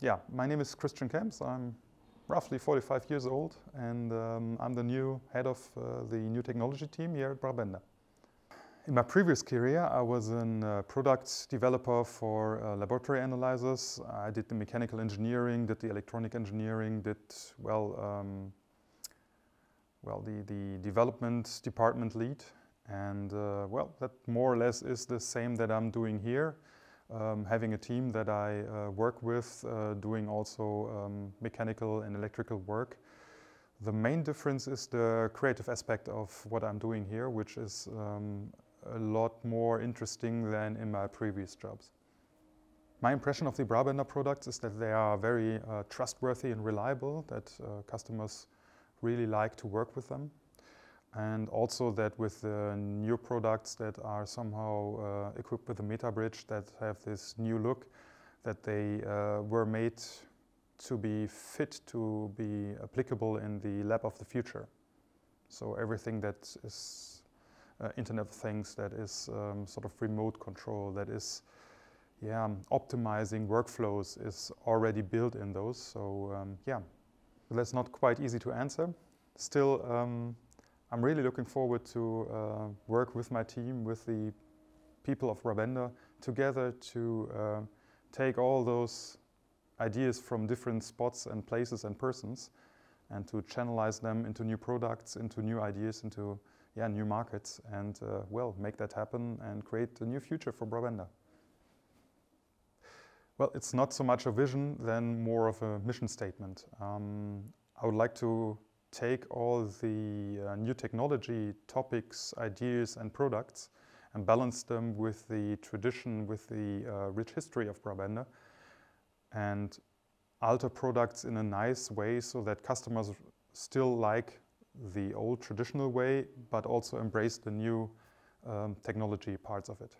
yeah, my name is Christian Camps. I'm roughly 45 years old and um, I'm the new head of uh, the new technology team here at Brabender. In my previous career, I was a uh, product developer for uh, laboratory analyzers. I did the mechanical engineering, did the electronic engineering, did, well, um, well the, the development department lead. And, uh, well, that more or less is the same that I'm doing here um, having a team that I uh, work with, uh, doing also um, mechanical and electrical work. The main difference is the creative aspect of what I'm doing here, which is um, a lot more interesting than in my previous jobs. My impression of the Brabender products is that they are very uh, trustworthy and reliable, that uh, customers really like to work with them and also that with the new products that are somehow uh, equipped with a MetaBridge that have this new look, that they uh, were made to be fit to be applicable in the lab of the future. So everything that is uh, Internet of Things, that is um, sort of remote control, that is yeah, optimizing workflows is already built in those. So um, yeah, that's not quite easy to answer. Still, um, I'm really looking forward to uh, work with my team, with the people of Brabender, together to uh, take all those ideas from different spots and places and persons and to channelize them into new products, into new ideas, into yeah, new markets and uh, well, make that happen and create a new future for Brabender. Well, it's not so much a vision than more of a mission statement. Um, I would like to take all the uh, new technology topics, ideas and products and balance them with the tradition, with the uh, rich history of Brabender and alter products in a nice way so that customers still like the old traditional way but also embrace the new um, technology parts of it.